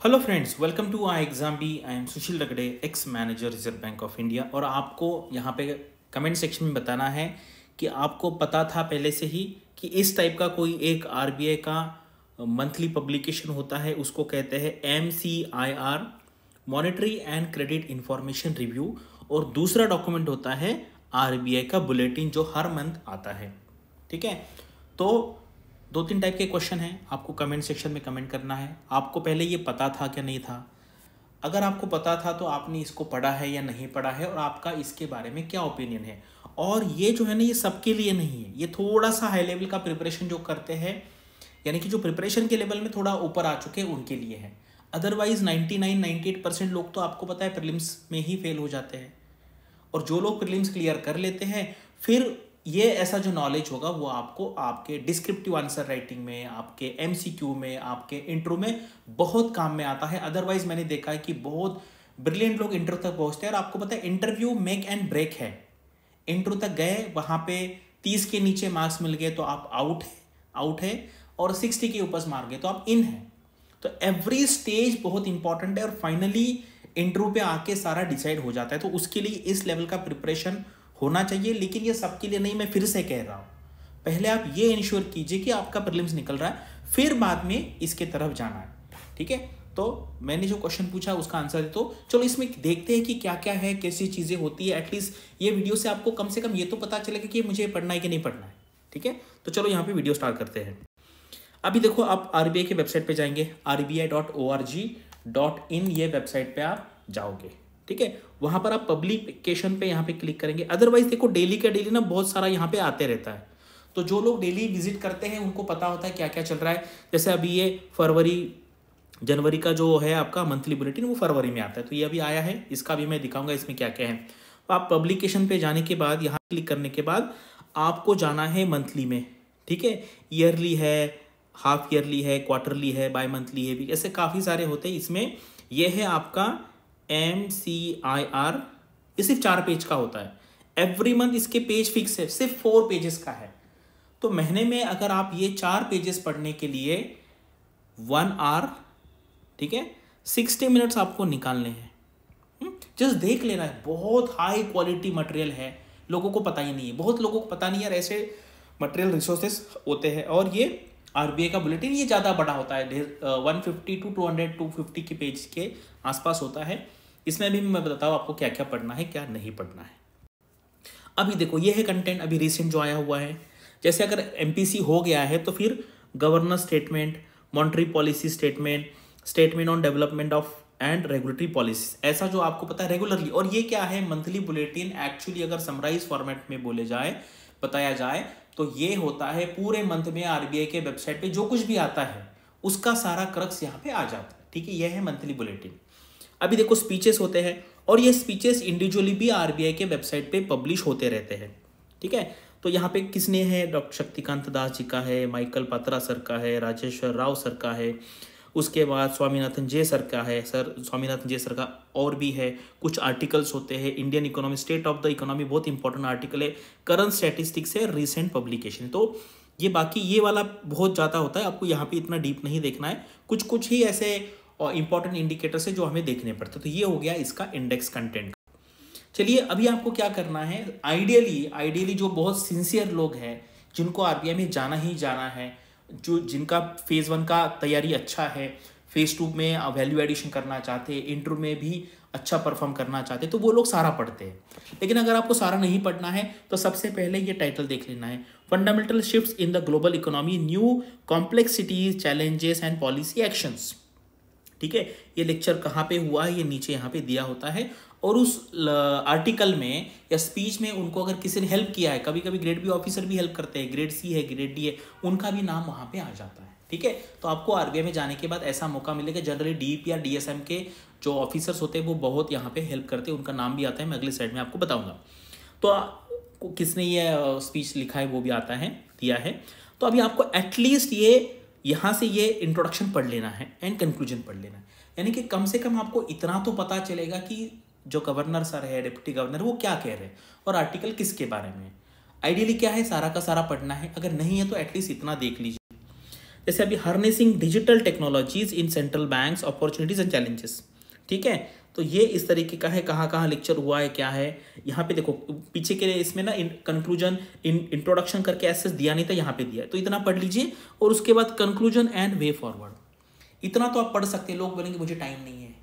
Hello friends welcome to I exam B I am Sushil Ragade ex manager reserve bank of India और आपको यहाँ पे comment section में बताना है कि आपको पता था पहले से ही कि इस टाइप का कोई एक आरबीआई का मंथली पब्लिकेशन होता है, उसको कहते हैं M C I R monetary and credit information review और दूसरा डॉक्यूमेंट होता है आरबीआई का बुलेटिन जो हर मंथ आता है। ठीक है? तो दो तीन टाइप के क्वेश्चन हैं। आपको कमेंट सेक्शन में कमेंट करना है। आपको पहले ये पता था क्या नहीं था? अगर आपको पता था तो आपने इसको पढ़ा है या नहीं पढ़ा है और आपका इसके बारे में क्या ओपिनियन है? और ये जो है ना, ये सबके लिए नहीं है। ये थोड़ा सा हाई लेवल का प्रिपरेशन जो करते हैं, यानी कि जो प्रिपरेशन के लेवल में थोड़ा ऊपर आ चुके हैं, उनके लिए है। अदरवाइज़ 99 98 परसेंट लोग तो आपको पता है प्रिलिम्स में ही फेल हो जाते हैं। और जो लोग प्रिलिम्स क्लियर कर लेते हैं, फिर ये ऐसा जो नॉलेज होगा, वो आपको आपके डिस्क्रिप्टिव आंसर राइटिंग में, आपके एम में, आपके इंट्रो में बहुत काम में आता है। अदरवाइज़ मैंने देखा है कि बहुत ब्रिलियंट लोग इंटरव्यू तक पहुँचते हैं और आपको पता है इंटरव्यू मेक एंड ब्रेक है। इंटरव्यू तक गए, वहाँ पे तीस के नीचे मार्क्स मिल गए तो आप आउट है आउट है और सिक्सटी के ऊपर मार गए तो आप इन है। तो एवरी स्टेज बहुत इंपॉर्टेंट है और फाइनली इंटरव्यू पे आके सारा डिसाइड हो जाता है। तो उसके लिए इस लेवल का प्रिपरेशन होना चाहिए, लेकिन ये सबके लिए नहीं, मैं फिर से कह रहा हूँ। पहले आप ये इंश्योर कीजिए कि आपका प्रिलिम्स निकल रहा है, फिर बाद में इसके तरफ़ जाना है, ठीक है? तो मैंने जो क्वेश्चन पूछा, उसका आंसर तो चलो इसमें देखते हैं कि क्या क्या है, कैसी चीज़ें होती है एटलीस्ट ये वीडियो से आपको कम से कम ये तो पता चलेगा कि मुझे पढ़ना है कि नहीं पढ़ना है, ठीक है? तो चलो यहाँ पे वीडियो स्टार्ट करते हैं। अभी देखो, आप आर के वेबसाइट पे जाएँगे आर ये वेबसाइट पे आप जाओगे। ठीक है? वहाँ पर आप पब्लिकेशन पे यहाँ पे क्लिक करेंगे। अदरवाइज़ देखो डेली का डेली ना बहुत सारा यहाँ पे आते रहता है। तो जो लोग डेली विज़िट करते हैं, उनको पता होता है क्या क्या चल रहा है। जैसे अभी ये फरवरी, जनवरी का जो है आपका मंथली बुलेटिन वो फरवरी में आता है। तो ये अभी आया है, इसका भी मैं दिखाऊँगा, इसमें क्या क्या है। तो आप पब्लिकेशन पे जाने के बाद, यहाँ क्लिक करने के बाद, आपको जाना है मंथली में, ठीक है? ईयरली है हाफ़ ईयरली है क्वार्टरली है बाय मंथली है, भी ऐसे काफ़ी सारे होते हैं। इसमें यह है आपका एम सी आई आर ये सिर्फ़ चार पेज का होता है। एवरी मंथ इसके पेज फिक्स है सिर्फ़ फोर पेजेस का है। तो महीने में अगर आप ये चार पेजेस पढ़ने के लिए वन आर ठीक है सिक्सटी मिनट्स आपको निकालने हैं। जस्ट हम्म, देख लेना है बहुत हाई क्वालिटी मटेरियल है। लोगों को पता ही नहीं है बहुत लोगों को पता नहीं यार ऐसे मटेरियल रिसोर्सेस होते हैं। और ये आरबीआई का बुलेटिन ये ज़्यादा बड़ा होता है one fifty two two hundred two fifty के पेज के आसपास होता है। इसमें भी मैं बताता हूँ आपको क्या क्या पढ़ना है, क्या नहीं पढ़ना है। अभी देखो, ये है कंटेंट अभी रिसेंट जो आया हुआ है। जैसे अगर एमपीसी हो गया है तो फिर governor statement monetary policy statement statement on development of and regulatory policy ऐसा जो आपको पता है रेगुलरली और ये क्या है मंथली बुलेटिन एक्चुअली अगर समराइज फॉर्मेट में बोले जाए, बताया जाए तो ये होता है पूरे मंथ में आरबीआई के वेबसाइट पे जो कुछ भी आता है, उसका सारा क्रक्स यहाँ पे आ जाता है। ठीक है यह है मंथली बुलेटिन अभी देखो स्पीचेस होते हैं और ये स्पीचेस इंडिविजुअली भी आरबीआई के वेबसाइट पे पब्लिश होते रहते हैं, ठीक है? तो यहाँ पे किसने है? डॉक्टर शक्तिकांत दास जी का है माइकल पात्रा सर का है, राजेश्वर राव सर का है, उसके बाद स्वामीनाथन जय सर का है, सर, स्वामीनाथन जय सर का और भी है। कुछ आर्टिकल्स होते हैं Indian economy state of the economy बहुत इंपॉर्टेंट आर्टिकल है करंट स्टैटिस्टिक्स है रिसेंट पब्लिकेशन तो ये बाकी ये वाला बहुत ज़्यादा होता है, आपको यहाँ पे इतना डीप नहीं देखना है। कुछ कुछ ही ऐसे और इंपॉर्टेंट इंडिकेटर्स है जो हमें देखने पड़ते तो ये हो गया इसका इंडेक्स कंटेंट चलिए, अभी आपको क्या करना है? आइडियली आइडियली जो बहुत सिंसियर लोग हैं, जिनको आरबीआई में जाना ही जाना है, जो जिनका फ़ेज़ वन का तैयारी अच्छा है फ़ेज़ टू में वैल्यू एडिशन करना चाहते हैं इंटरव्यू में भी अच्छा परफॉर्म करना चाहते तो वो लोग सारा पढ़ते हैं। लेकिन अगर आपको सारा नहीं पढ़ना है तो सबसे पहले ये टाइटल देख लेना है। Fundamental shifts in the global economy new complexities challenges and policy actions ठीक है? ये लेक्चर कहाँ पे हुआ है? ये नीचे यहाँ पे दिया होता है। और उस आर्टिकल में या स्पीच में उनको अगर किसी ने हेल्प किया है कभी कभी ग्रेड बी ऑफिसर भी हेल्प करते हैं ग्रेड सी है ग्रेड डी है, उनका भी नाम वहाँ पे आ जाता है, ठीक है? तो आपको आरबीआई में जाने के बाद ऐसा मौका मिलेगा। जनरली डी या डीएसएम के जो ऑफिसर्स होते हैं, वो बहुत यहाँ पे हेल्प करते हैं, उनका नाम भी आता है। मैं अगले साइड में आपको बताऊँगा। तो किसने ये स्पीच लिखा है, वो भी आता है, दिया है। तो अभी आपको एटलीस्ट ये यहाँ से ये इंट्रोडक्शन पढ़ लेना है एंड कंक्लूजन पढ़ लेना है। यानी कि कम से कम आपको इतना तो पता चलेगा कि जो गवर्नर सर है डिप्टी गवर्नर वो क्या कह रहे हैं और आर्टिकल किसके बारे में आइडियली क्या है? सारा का सारा पढ़ना है। अगर नहीं है तो एटलीस्ट इतना देख लीजिए। जैसे अभी harnessing digital technologies in central banks opportunities and challenges ठीक है? तो ये इस तरीके का है, कहाँ कहाँ लेक्चर हुआ है, क्या है? यहाँ पे देखो, पीछे के इसमें ना कंक्लूजन इन इंट्रोडक्शन करके एसेस दिया नहीं था, यहाँ पे दिया तो इतना पढ़ लीजिए और उसके बाद कंक्लूजन एंड वे फॉरवर्ड इतना तो आप पढ़ सकते हैं, लोग बोलेंगे, मुझे टाइम नहीं है।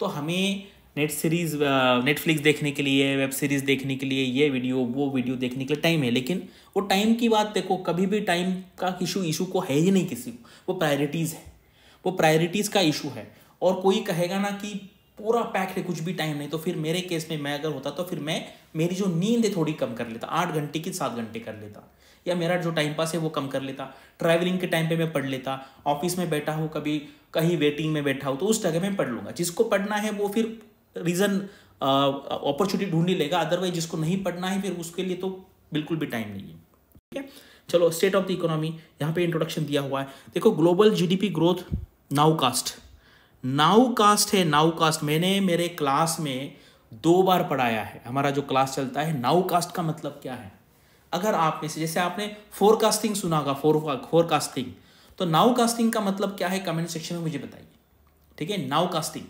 तो हमें नेट सीरीज़ नेटफ्लिक्स देखने के लिए वेब सीरीज़ देखने के लिए, ये वीडियो वो वीडियो देखने के लिए टाइम है। लेकिन वो टाइम की बात देखो, कभी भी टाइम का इशू इशू को है ही नहीं किसी को। वो प्रायोरिटीज़ है। वो प्रायोरिटीज़ का इशू है। और कोई कहेगा ना कि पूरा पैक है, कुछ भी टाइम नहीं तो फिर मेरे केस में मैं अगर होता तो फिर मैं, मेरी जो नींद है थोड़ी कम कर लेता, आठ घंटे की सात घंटे कर लेता। या मेरा जो टाइम पास है वो कम कर लेता। ट्रैवलिंग के टाइम पे मैं पढ़ लेता ऑफ़िस में बैठा हूँ, कभी कहीं वेटिंग में बैठा हूँ तो उस जगह में पढ़ लूँगा। जिसको पढ़ना है वो फिर रीज़न अपॉर्चुनिटी ढूंढ ही लेगा। अदरवाइज़ जिसको नहीं पढ़ना है, फिर उसके लिए तो बिल्कुल भी टाइम नहीं है। ठीक है? चलो स्टेट ऑफ़ द इकोनॉमी यहाँ पे इंट्रोडक्शन दिया हुआ है। देखो global GDP growth nowcast nowcast है नाउ कास्ट मैंने मेरे क्लास में दो बार पढ़ाया है। हमारा जो क्लास चलता है नाउ कास्ट का मतलब क्या है? अगर आप में से, जैसे आपने फोरकास्टिंग सुना होगा फोर फोरकास्टिंग तो नाउ कास्टिंग का मतलब क्या है? कमेंट सेक्शन में मुझे बताइए। ठीक है? नाउ कास्टिंग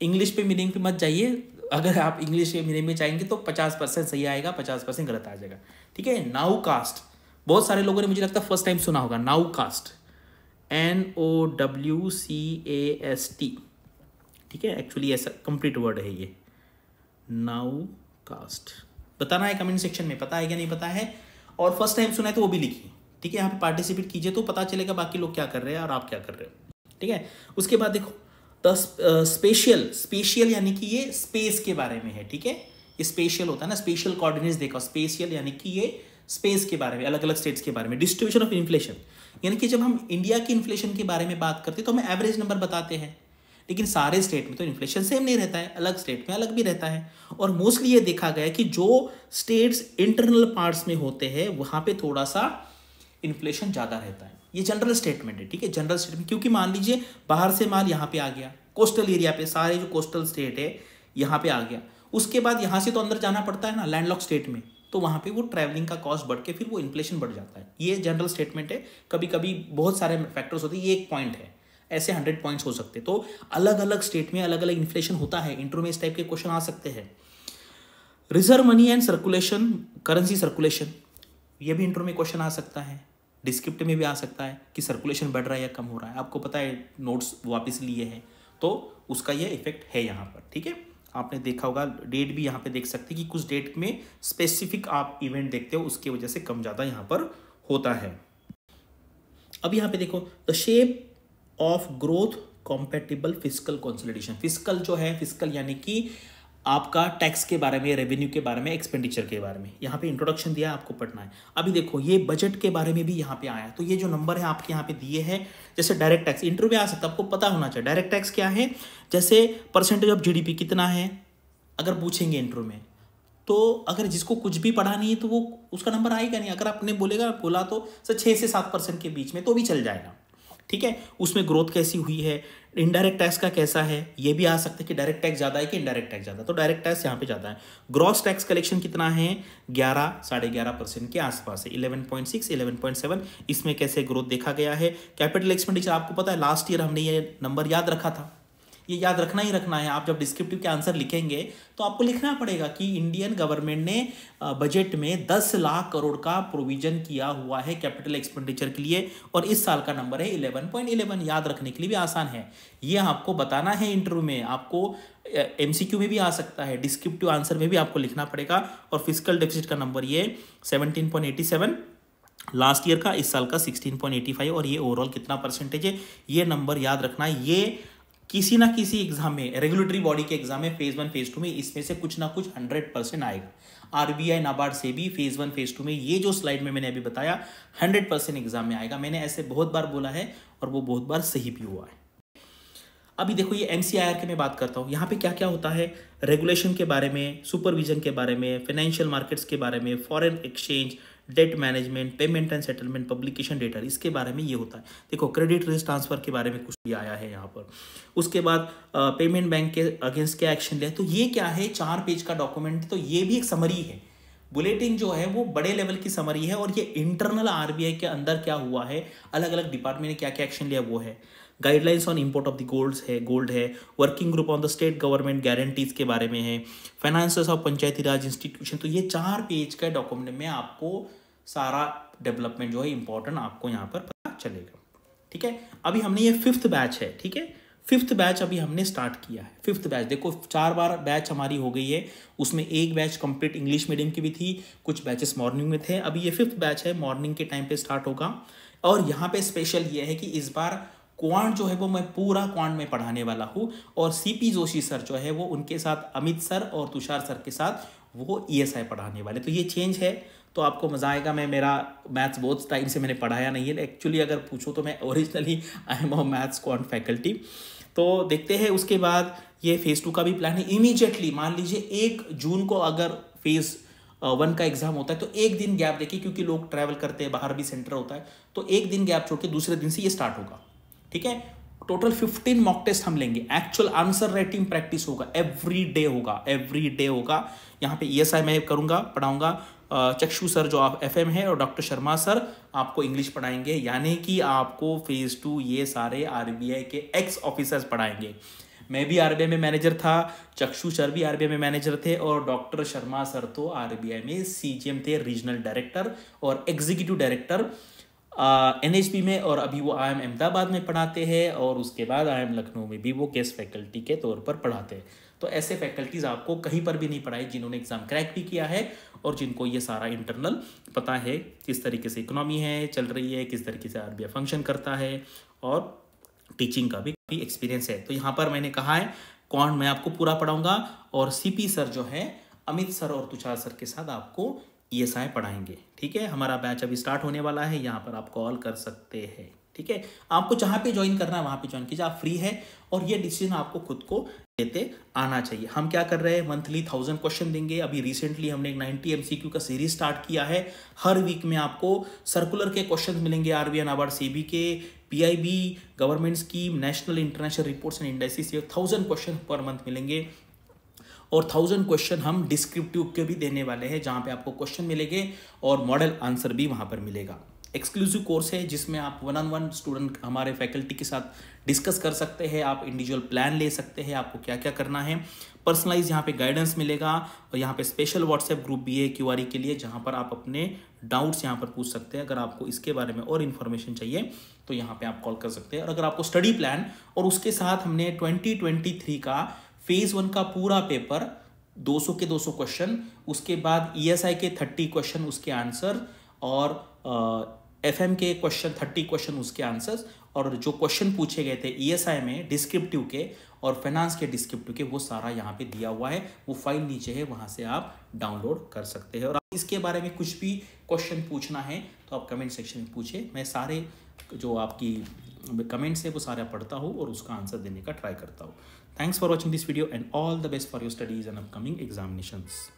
इंग्लिश पे मीनिंग पे मत जाइए। अगर आप इंग्लिश के मीनिंग में जाएँगे तो पचास परसेंट सही आएगा, पचास परसेंट गलत आ जाएगा। ठीक है? नाउ कास्ट बहुत सारे लोगों ने मुझे लगता है फ़र्स्ट टाइम सुना होगा nowcast N O W C A S T ठीक है? एक्चुअली ऐसा कंप्लीट वर्ड है ये. नाउ कास्ट बताना है कमेंट सेक्शन में, पता है क्या नहीं पता है? और फ़र्स्ट टाइम सुना है तो वो भी लिखिए. ठीक है? यहाँ पे पार्टिसिपेट कीजिए तो पता चलेगा बाकी लोग क्या कर रहे हैं और आप क्या कर रहे हो. ठीक है? उसके बाद देखो द स्पेशल स्पेशियल यानी कि ये स्पेस के बारे में है, ठीक है? ये स्पेशल होता है ना स्पेशल कोऑर्डिनेट्स देखो स्पेशियल यानी कि ये स्पेस के बारे में अलग अलग स्टेट्स के बारे में. डिस्ट्रीब्यूशन ऑफ़ इन्फ्लेशन यानी कि जब हम इंडिया की इन्फ्लेशन के बारे में बात करते हैं तो हमें एवरेज नंबर बताते हैं। लेकिन सारे स्टेट में तो इन्फ्लेशन सेम नहीं रहता है, अलग स्टेट में अलग भी रहता है। और मोस्टली ये देखा गया कि जो स्टेट्स इंटरनल पार्ट्स में होते हैं, वहाँ पे थोड़ा सा इन्फ्लेशन ज़्यादा रहता है। ये जनरल स्टेटमेंट है, ठीक है? जनरल स्टेटमेंट क्योंकि मान लीजिए, बाहर से माल यहाँ पे आ गया। कोस्टल एरिया पे, सारे जो कोस्टल स्टेट है, यहाँ पे आ गया। उसके बाद यहाँ से तो अंदर जाना पड़ता है ना लैंडलॉक स्टेट में। तो वहाँ पे वो ट्रैवलिंग का कॉस्ट बढ़ के फिर वो इन्फ्लेशन बढ़ जाता है। ये जनरल स्टेटमेंट है। कभी कभी बहुत सारे फैक्टर्स होते हैं, ये एक पॉइंट है। ऐसे हंड्रेड पॉइंट्स हो सकते तो अलग अलग स्टेट में अलग अलग इन्फ्लेशन होता है। इंटर में इस टाइप के क्वेश्चन आ सकते हैं। Reserve money and circulation currency circulation ये भी इंटर में क्वेश्चन आ सकता है। डिस्क्रिप्ट में भी आ सकता है कि सर्कुलेशन बढ़ रहा है या कम हो रहा है। आपको पता है नोट्स वापस लिए हैं। तो उसका ये इफ़ेक्ट है यहाँ पर, ठीक है? आपने देखा होगा डेट भी यहाँ पे देख सकते हैं कि कुछ डेट में स्पेसिफिक आप इवेंट देखते हो, उसकी वजह से कम ज़्यादा यहाँ पर होता है। अब यहाँ पे देखो the shape of growth compatible fiscal consolidation fiscal जो है फ़िज़िकल यानी कि आपका टैक्स के बारे में रेवेन्यू के बारे में एक्सपेंडिचर के बारे में। यहाँ पे इंट्रोडक्शन दिया आपको पढ़ना है। अभी देखो, ये बजट के बारे में भी यहाँ पे आया तो ये जो नंबर है, आपके यहाँ पे दिए हैं, जैसे डायरेक्ट टैक्स इंटरव्यू में आ सकता है, आपको पता होना चाहिए। डायरेक्ट टैक्स क्या है? जैसे परसेंटेज ऑफ़ जीडीपी कितना है? अगर पूछेंगे इंटरव्यू में तो अगर जिसको कुछ भी पढ़ा नहीं है तो वो, उसका नंबर आएगा नहीं। अगर आपने बोलेगा, बोला तो सर छः से सात परसेंट के बीच में तो भी चल जाएगा। ठीक है? उसमें ग्रोथ कैसी हुई है? इनडायरेक्ट टैक्स का कैसा है? ये भी आ सकता है कि डायरेक्ट टैक्स ज़्यादा है कि इनडायरेक्ट टैक्स ज़्यादा तो डायरेक्ट टैक्स यहाँ पे ज़्यादा है। ग्रॉस टैक्स कलेक्शन कितना है? ग्यारह, साढ़े ग्यारह परसेंट के आसपास है। Eleven point six, eleven point seven, इसमें कैसे ग्रोथ देखा गया है? कैपिटल एक्सपेंडिचर आपको पता है लास्ट ईयर हमने ये नंबर याद रखा था। ये याद रखना ही रखना है। आप जब डिस्क्रिप्टिव के आंसर लिखेंगे तो आपको लिखना पड़ेगा कि इंडियन गवर्नमेंट ने बजट में 10 लाख करोड़ का प्रोविज़न किया हुआ है कैपिटल एक्सपेंडिचर के लिए और इस साल का नंबर है 11.11 याद रखने के लिए भी आसान है। ये आपको बताना है इंटरव्यू में। आपको एमसीक्यू में भी आ सकता है। डिस्क्रिप्टिव आंसर में भी आपको लिखना पड़ेगा और फ़िज़िकल डेफिसिट का नंबर ये सेवनटीन लास्ट ईयर का, इस साल का 16.85 और ये ओवरऑल कितना परसेंटेज है? ये नंबर याद रखना। ये किसी ना किसी एग्ज़ाम में रेगुलेटरी बॉडी के एग्ज़ाम में फ़ेज़ वन फ़ेज़ टू में, इसमें से कुछ ना कुछ हंड्रेड परसेंट आएगा। आरबीआई नाबार्ड से भी फ़ेज़ वन फ़ेज़ टू में, ये जो स्लाइड में मैंने अभी बताया हंड्रेड परसेंट एग्ज़ाम में आएगा। मैंने ऐसे बहुत बार बोला है और वो बहुत बार सही भी हुआ है। अभी देखो ये एम के मैं बात करता हूँ। यहाँ पे क्या क्या होता है? रेगुलेशन के बारे में सुपरविजन के बारे में फाइनेंशियल मार्केट्स के बारे में foreign exchange debt management payment and settlement publication data इसके बारे में ये होता है। देखो क्रेडिट रिस्क ट्रांसफ़र के बारे में कुछ भी आया है यहाँ पर। उसके बाद पेमेंट बैंक के अगेंस्ट क्या एक्शन लिया? तो ये क्या है? चार पेज का डॉक्यूमेंट तो ये भी एक समरी है। बुलेटिन जो है, वो बड़े लेवल की समरी है और ये इंटरनल आरबीआई के अंदर क्या हुआ है? अलग अलग डिपार्टमेंट ने क्या क्या एक्शन लिया, वो है। Guidelines on import of the gold है गोल्ड है working group on the state government guarantees के बारे में है finances of panchayati raj institution तो ये चार पेज का डॉक्यूमेंट में आपको सारा डेवलपमेंट जो है इंपॉर्टेंट आपको यहाँ पर पता चलेगा। ठीक है? अभी हमने ये फिफ्थ बैच है, ठीक है? फिफ्थ बैच अभी हमने स्टार्ट किया है। फिफ्थ बैच देखो, चार बार बैच हमारी हो गई है, उसमें एक बैच कंप्लीट इंग्लिश मीडियम की भी थी, कुछ बैचेस मॉर्निंग में थे। अभी ये फिफ्थ बैच है मॉर्निंग के टाइम पे स्टार्ट होगा। और यहाँ पे स्पेशल ये है कि इस बार क्वांट जो है वो मैं पूरा क्वांट में पढ़ाने वाला हूँ और सीपी जोशी सर जो है वो उनके साथ, अमित सर और तुषार सर के साथ वो ई e पढ़ाने वाले। तो ये चेंज है तो आपको मज़ा आएगा। मैं, मेरा मैथ्स बहुत टाइम से मैंने पढ़ाया नहीं है। एक्चुअली अगर पूछो तो मैं originally I am a maths quant faculty तो देखते हैं उसके बाद ये फ़ेज़ टू का भी प्लान है। इमीजिएटली मान लीजिए एक जून को अगर फ़ेज़ वन का एग्ज़ाम होता है तो एक दिन गैप देखिए, क्योंकि लोग ट्रैवल करते हैं, बाहर भी सेंटर होता है तो एक दिन गैप छोड़ के दूसरे दिन से ये स्टार्ट होगा। ठीक है? टोटल फिफ्टीन मॉक टेस्ट हम लेंगे। एक्चुअल आंसर राइटिंग प्रैक्टिस होगा। एवरी डे होगा। एवरी डे होगा। यहाँ पे ई e मैं करूँगा, पढ़ाऊँगा। चक्षु सर जो आप एफ़ है और डॉक्टर शर्मा सर आपको इंग्लिश पढ़ाएँगे। यानी कि आपको फ़ेज़ टू ये सारे आरबीआई के एक्स ऑफिसर्स पढ़ाएँगे। मैं भी आरबीआई में मैनेजर था, चक्षु सर भी आरबीआई में मैनेजर थे और डॉक्टर शर्मा सर तो आरबीआई में सीजीएम थे रीजनल डायरेक्टर और executive director N H P में और अभी वो आई एम अहमदाबाद में पढ़ाते हैं और उसके बाद आई एम लखनऊ में भी वो गेस्ट फैकल्टी के तौर पर पढ़ाते हैं। तो ऐसे फैकल्टीज़ आपको कहीं पर भी नहीं पढ़ाई, जिन्होंने एग्ज़ाम क्रैक भी किया है और जिनको ये सारा इंटरनल पता है किस तरीके से इकोनॉमी है, चल रही है, किस तरीके से आरबीआई फ़ंक्शन करता है और टीचिंग का भी काफ़ी एक्सपीरियंस है। तो यहाँ पर मैंने कहा है कौन मैं आपको पूरा पढ़ाऊँगा और सीपी सर जो है, अमित सर और तुषार सर के साथ आपको ई एस आई पढ़ाएँगे, ठीक है? हमारा बैच अभी स्टार्ट होने वाला है, यहाँ पर आप कॉल कर सकते हैं, ठीक है? आपको जहाँ पे ज्वाइन करना है, वहाँ पे ज्वाइन कीजिए, आप फ्री है और ये डिसीज़न आपको खुद को लेते आना चाहिए। हम क्या कर रहे हैं? मंथली थाउज़ेंड क्वेश्चन देंगे। अभी रिसेंटली हमने एक नाइनटी एमसीक्यू का सीरीज़ स्टार्ट किया है। हर वीक में आपको सर्कुलर के क्वेश्चन मिलेंगे R B N RBI NABARD SEBI के PIB government scheme national international reports and indices ये थाउज़ेंड क्वेश्चन पर मंथ मिलेंगे। और थाउज़ेंड क्वेश्चन हम डिस्क्रिप्टिव के भी देने वाले हैं, जहाँ पे आपको क्वेश्चन मिलेंगे और मॉडल आंसर भी वहाँ पर मिलेगा। एक्सक्लूसिव कोर्स है, जिसमें आप वन ऑन वन स्टूडेंट हमारे फैकल्टी के साथ डिस्कस कर सकते हैं, आप इंडिविजुअल प्लान ले सकते हैं, आपको क्या क्या करना है। पर्सनलाइज यहाँ पे गाइडेंस मिलेगा और यहाँ पे स्पेशल व्हाट्सएप ग्रुप भी है क्यू के लिए, जहाँ पर आप अपने डाउट्स यहाँ पर पूछ सकते हैं। अगर आपको इसके बारे में और इन्फॉर्मेशन चाहिए तो यहाँ पे आप कॉल कर सकते हैं। और अगर आपको स्टडी प्लान और उसके साथ हमने ट्वेंटी का फ़ेज़ वन का पूरा पेपर 200 के 200 क्वेश्चन उसके बाद ईएसआई e के 30 क्वेश्चन उसके आंसर और एफएम के क्वेश्चन थर्टी क्वेश्चन उसके आंसर्स और जो क्वेश्चन पूछे गए थे ई e में डिस्क्रिप्टिव के, और फाइनेंस के डिस्क्रिप्टिव के, वो सारा यहाँ पे दिया हुआ है। वो फ़ाइल नीचे है, वहाँ से आप डाउनलोड कर सकते हैं। और इसके बारे में कुछ भी क्वेश्चन पूछना है तो आप कमेंट सेक्शन में पूछे मैं सारे जो आपकी कमेंट्स है, वो सारा पढ़ता हूँ और उसका आंसर देने का ट्राई करता हूँ। Thanks for watching this video and all the best for your studies and upcoming examinations.